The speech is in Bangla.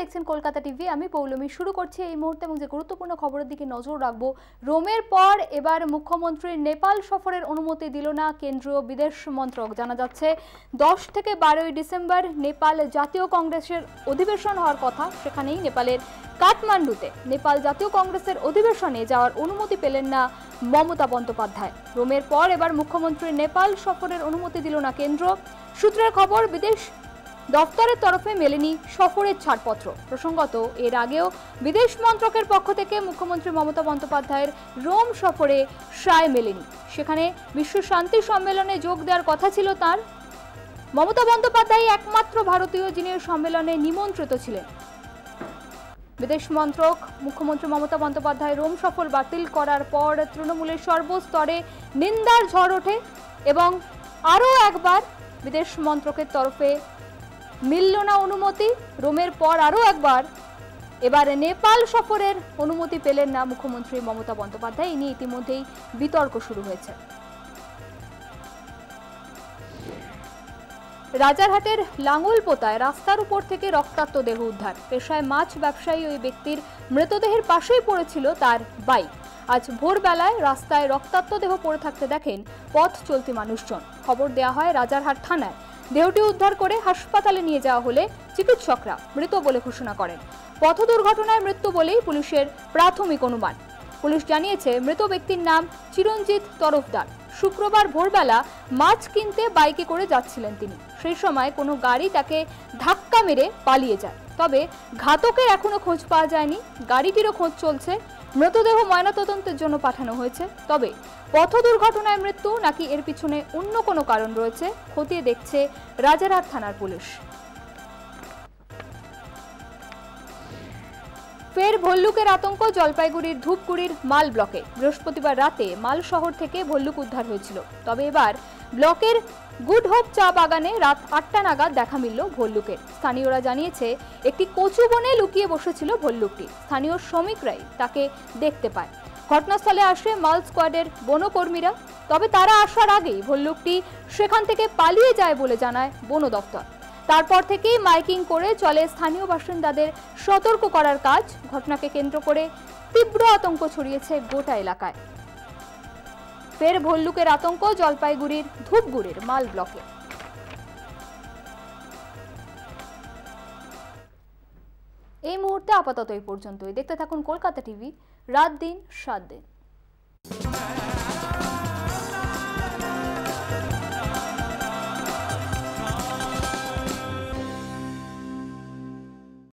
দেখছেন কলকাতা টিভি। আমি পৌলমী। শুরু করছি এই মুহূর্তে এবং যে গুরুত্বপূর্ণ খবরের দিকে নজর রাখব, রোমের পর এবার মুখ্যমন্ত্রীর নেপাল সফরের অনুমতি দিল না কেন্দ্রীয় বিদেশ মন্ত্রক। জানা যাচ্ছে, দশ থেকে বারোই ডিসেম্বর নেপাল জাতীয় কংগ্রেসের অধিবেশন হওয়ার কথা। সেখানেই নেপালের কাঠমান্ডুতে নেপাল জাতীয় কংগ্রেসের অধিবেশনে যাওয়ার অনুমতি পেলেন না মমতা বন্দ্যোপাধ্যায়। রোমের পর এবার মুখ্যমন্ত্রীর নেপাল সফরের অনুমতি দিল না কেন্দ্র। সূত্রের খবর, বিদেশ দফতরের তরফে মেলেনি সফরের ছাড়পত্র। প্রসঙ্গত, এর আগেও বিদেশ মন্ত্রকের পক্ষ থেকে মুখ্যমন্ত্রী মমতা বন্দ্যোপাধ্যায়ের রোম সফরে সায় মেলেনি। সেখানে বিশ্ব শান্তি সম্মেলনে যোগ দেওয়ার কথা ছিল তার। মমতা বন্দ্যোপাধ্যায় একমাত্র ভারতীয় যিনি সম্মেলনে নিমন্ত্রিত ছিলেন। বিদেশ মন্ত্রক, মুখ্যমন্ত্রী মমতা বন্দ্যোপাধ্যায় রোম সফর বাতিল করার পর তৃণমূলের সর্বস্তরে নিন্দার ঝড় ওঠে এবং আরও একবার বিদেশ মন্ত্রকের তরফে মিলল না অনুমতি। রোমের পর আরও একবার। এবার নেপাল সফরের অনুমতি পেলেন না মুখ্যমন্ত্রী মমতা বন্দ্যোপাধ্যায়। এই নিয়ে ইতিমধ্যেই বিতর্ক শুরু হয়েছে। রাজারহাটের লাঙ্গলপোতায় রাস্তার উপর থেকে রক্তাক্ত দেহ উদ্ধার। পেশায় মাছ ব্যবসায়ী ওই ব্যক্তির মৃতদেহের পাশেই পড়েছিল তার বাইক। আজ ভোরবেলায় রাস্তায় রক্তাক্ত দেহ পড়ে থাকতে দেখেন পথ চলতি মানুষজন। খবর দেওয়া হয় রাজারহাট থানায়। দেহটি উদ্ধার করে হাসপাতালে নিয়ে যাওয়া হলে চিকিৎসকরা মৃত বলে ঘোষণা করেন। পথ দুর্ঘটনায় মৃত্যু বলেই পুলিশের প্রাথমিক অনুমান। পুলিশ জানিয়েছে, মৃত ব্যক্তির নাম চিরঞ্জিত তরফদার। শুক্রবার ভোরবেলা মাছ কিনতে বাইকে করে যাচ্ছিলেন তিনি। সেই সময় কোনো গাড়ি তাকে ধাক্কা মেরে পালিয়ে যায়। তবে ঘাতকের এখনও খোঁজ পাওয়া যায়নি। গাড়িটিরও খোঁজ চলছে। মৃতদেহ ময়নাতদন্তের জন্য পাঠানো হয়েছে। তবে পথ দুর্ঘটনায় মৃত্যু নাকি এর পিছনে অন্য কোনো কারণ রয়েছে, খতিয়ে দেখছে রাজারহাট থানার পুলিশ। ফের ভল্লুকের আতঙ্ক, জলপাইগুড়ির ধূপগুড়ির মাল ব্লকে। বৃহস্পতিবার রাতে মাল শহর থেকে ভল্লুক উদ্ধার হয়েছিল। তবে এবার ব্লকের গুড হোপ চা বাগানে রাত আটটা নাগাদ দেখা মিলল ভল্লুকের। স্থানীয়রা জানিয়েছে, একটি কচু বনে লুকিয়ে বসেছিল ভল্লুকটি। স্থানীয় শ্রমিকরাই তাকে দেখতে পায়। ঘটনাস্থলে আসে মাল স্কোয়াডের বনকর্মীরা। তবে তারা আসার আগেই ভল্লুকটি সেখান থেকে পালিয়ে যায় বলে জানায় বন দপ্তর। তারপর থেকেই মাইকিং করে চলে স্থানীয় বাসিন্দাদের সতর্ক করার কাজ। ঘটনাকে কেন্দ্র করে তীব্র আতঙ্ক ছড়িয়েছে গোটা এলাকায়। ফের ভল্লুকের আতঙ্ক জলপাইগুড়ির ধূপগুড়ির মাল ব্লকে। এই মুহূর্তে আপাতত এই পর্যন্তই। দেখতে থাকুন কলকাতা টিভি, রাত দিন, সাত দিন।